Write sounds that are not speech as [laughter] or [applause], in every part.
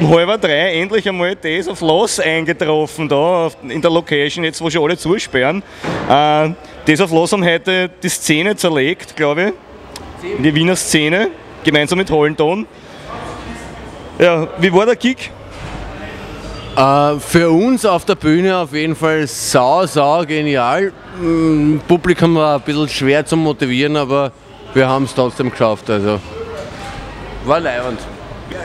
um halb drei endlich einmal Days of Loss eingetroffen, da in der Location, jetzt wo schon alle zusperren. Äh, Days of Loss haben heute die Szene zerlegt, glaube ich. Die Wiener Szene, gemeinsam mit Hollenton. Ja, wie war der Kick? Äh, für uns auf der Bühne auf jeden Fall sau, sau genial. Mm, Publikum war ein bisschen schwer zu motivieren, aber wir haben es trotzdem geschafft. Also war leibend.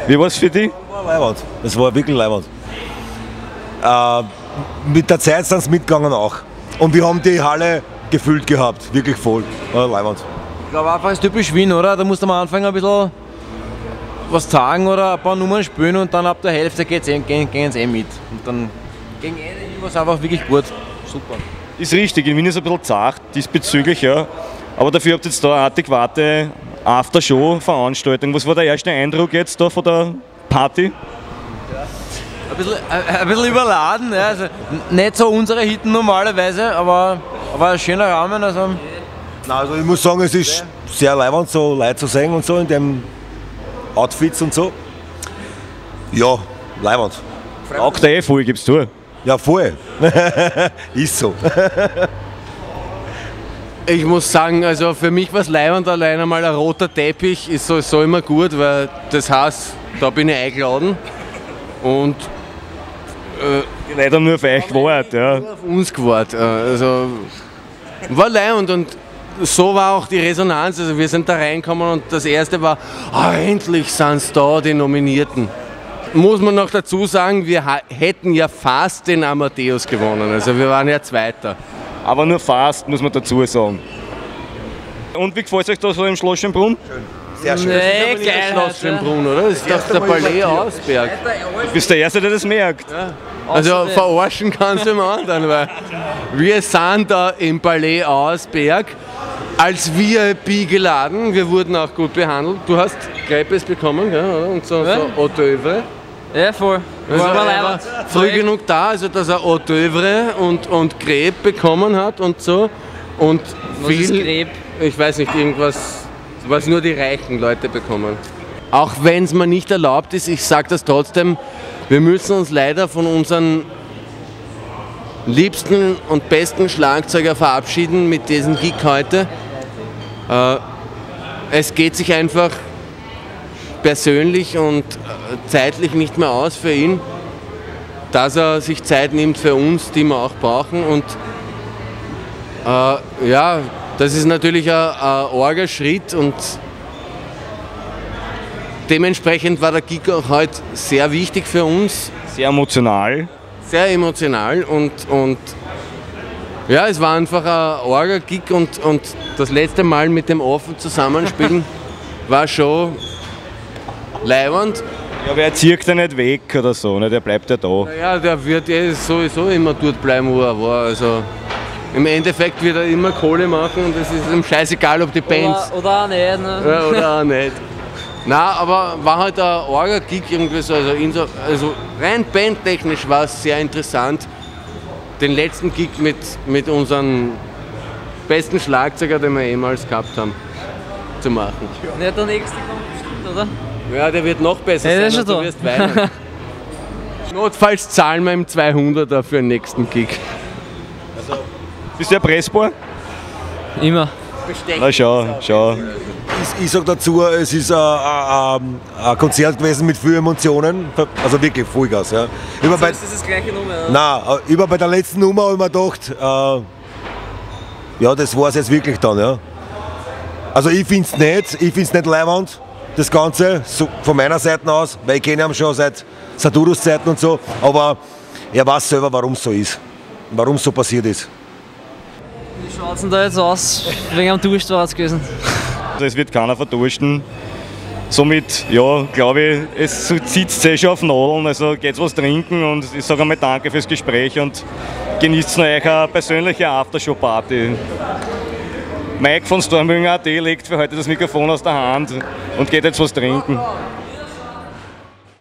Wie war es für dich? War leibend. Es war wirklich leibend. Äh, mit der Zeit sind sie mitgegangen auch. Und wir haben die Halle gefüllt gehabt, wirklich voll. War leibend. Ich glaube einfach, es ist typisch Wien, oder? Da musst du am Anfang ein bisschen was sagen oder ein paar Nummern spielen und dann ab der Hälfte geht's eh, gehen, gehen sie eh mit. Und dann gegen Ende war es einfach wirklich gut. Super. Ist richtig, in Wien ist es ein bisschen zart diesbezüglich, ja. Aber dafür habt ihr jetzt da eine adäquate After-Show-Veranstaltung. Was war der erste Eindruck jetzt da von der Party? Ein bisschen, äh, ein bisschen überladen, ja. also nicht so unsere Hitten normalerweise, aber, aber ein schöner Rahmen. Also Na, also ich muss sagen, es ist sehr leibend, so Leute zu sehen und so in dem Outfits und so. Ja, leibend. Auch der eh voll, gibst du. Ja, voll. [laughs] ist so. [laughs] Ich muss sagen, also für mich war es leibend, allein einmal ein roter Teppich ist sowieso immer gut, weil das heißt, da bin ich eingeladen und Leider nur für euch gewartet, ja. auf uns gewartet. Also war leibend und so war auch die Resonanz. Also wir sind da reingekommen und das erste war, ah, endlich sind es da, die Nominierten. Muss man noch dazu sagen, wir hätten ja fast den Amadeus gewonnen. Also wir waren ja Zweiter. Aber nur fast, muss man dazu sagen. Und wie gefällt es euch da so im Schloss Schönbrunn? Sehr schön. nee, Das Schloss Schönbrunn, oder? Das ist doch der Palais Ausberg. Du bist der Erste, der das merkt. Also verarschen kannst du im anderen, weil wir sind da im Palais Ausberg als VIP geladen. Wir wurden auch gut behandelt. Du hast Crepes bekommen, gell, oder? Und so, Ja. so Hors d'oeuvre. Ja, voll. Also War er war früh genug da, also dass er Hors d'oeuvre und, und Crepe bekommen hat und so. Und Was ist viel, Crepe? ich weiß nicht, irgendwas, was nur die reichen Leute bekommen. Auch wenn es mir nicht erlaubt ist, ich sage das trotzdem, wir müssen uns leider von unseren liebsten und besten Schlagzeuger verabschieden mit diesem Gig heute. Äh, es geht sich einfach persönlich und zeitlich nicht mehr aus für ihn, dass er sich Zeit nimmt für uns, die wir auch brauchen. Und äh, ja, das ist natürlich ein, ein arger Schritt und dementsprechend war der Gig auch heute sehr wichtig für uns, Sehr emotional. sehr emotional und, und ja, es war einfach ein arger Gig und, und das letzte Mal mit dem Offen zusammenspielen [laughs] war schon leibend. Ja, aber er zieht ja nicht weg oder so, ne? der bleibt ja da. Naja, der wird eh sowieso immer dort bleiben, wo er war. Also im Endeffekt wird er immer Kohle machen und es ist ihm scheißegal, ob die Bands Oder, oder auch nicht. Ne? ja, oder auch nicht. [laughs] Na, aber war halt ein arger Gig irgendwie so, also, inso, also rein bandtechnisch war es sehr interessant, den letzten Gig mit, mit unserem besten Schlagzeuger, den wir jemals gehabt haben, zu machen. Nicht der nächste kommt bestimmt, oder? Ja, der wird noch besser Ja, sein ist und schon du wirst weinen. [laughs] Notfalls zahlen wir ihm 200er für den nächsten Gig. Bist du erpressbar? Immer. Na schau, schau. Ich, ich sag dazu, es ist ein, ein, ein Konzert gewesen mit vielen Emotionen. Also wirklich Vollgas. Ja. Immer bei, das das gleiche Nummer, ja? nein, äh, über bei der letzten Nummer habe ich mir gedacht, äh, ja, das war es jetzt wirklich dann. Ja. Also ich finde es nicht, ich finde es nicht leibend, das Ganze, so von meiner Seite aus, weil ich kenne ihn schon seit Saturus Zeiten und so, aber er weiß selber, warum es so ist, warum es so passiert ist. Wie schaut es denn da jetzt aus? Wegen am Durst war es gewesen. Also es wird keiner verdursten. Somit, ja, glaube ich, es sitzt eh schon auf Nadeln, also geht's was trinken und ich sage einmal danke fürs Gespräch und genießt noch eure persönliche Aftershow-Party. Mike von Stormbringer.at legt für heute das Mikrofon aus der Hand und geht jetzt was trinken.